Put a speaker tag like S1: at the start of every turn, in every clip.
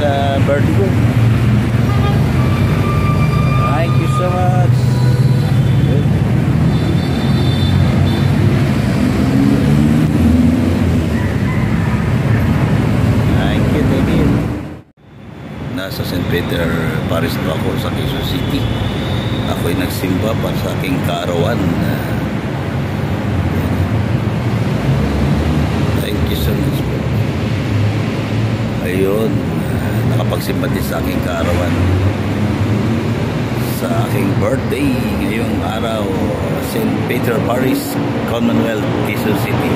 S1: ko.
S2: Thank you so much. Thank you, you. Nasa St. Peter, Paris pa ako sa Quezon City. Ako'y nagsimba para sa aking kaarawan. Thank you so much po. Ayun, din sa aking kaarawan sa aking birthday ngayong araw St. Peter Paris Commonwealth Quezon City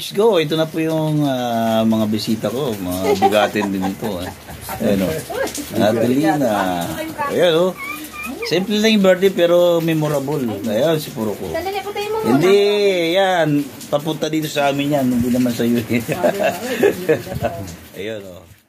S2: let's go. Ito na po yung ah, mga bisita ko. Mga bigatin din ito. Eh. Ayan o. Adelina. Ayan o. Simple lang yung birthday pero memorable. Ayan si Puroko.
S3: Sandali, putayin mo muna.
S2: Hindi, yan. Papunta dito sa amin yan. Hindi naman sa iyo. Ayan o.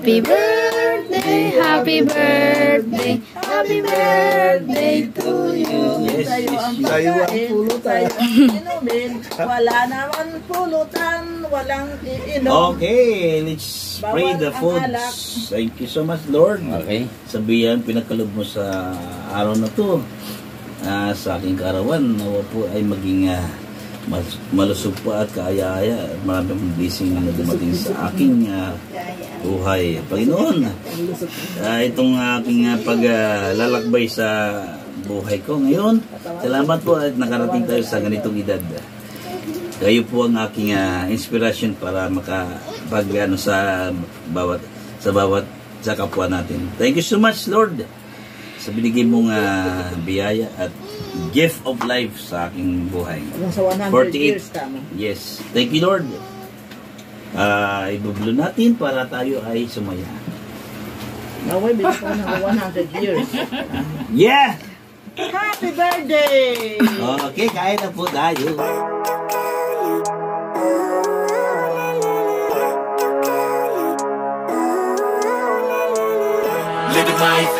S3: Happy birthday, happy birthday, happy birthday to you.
S2: Yes,
S1: Tayo
S2: yes,
S1: ang
S2: yes.
S1: tayo ang pulutan. Inumin. Wala naman pulutan, walang iinom.
S2: Okay, let's pray the food. Thank you so much, Lord.
S4: Okay.
S2: Sabihan, pinagkalob mo sa araw na to. ah, sa aking kaarawan, nawa po ay maging ah, mas- malusog pa at kaaya-aya. Marami pong blessing na dumating sa aking ah, buhay. Panginoon, ah, itong aking ah, paglalakbay sa buhay ko ngayon, salamat po at nakarating tayo sa ganitong edad. Kayo po ang aking ah, inspiration para makapag ano, sa bawat sa bawat sa kapwa natin. Thank you so much, Lord, sa binigay mong ah, biyaya at gift of life sa aking buhay.
S1: Sa 100
S2: 48.
S1: years tama.
S2: Yes. Thank you, Lord. Ah, ibublo natin para tayo ay sumaya.
S1: Naway, bilis ko ng 100 years.
S2: Yeah!
S1: Happy birthday!
S2: Okay, kain na po tayo.
S5: Living life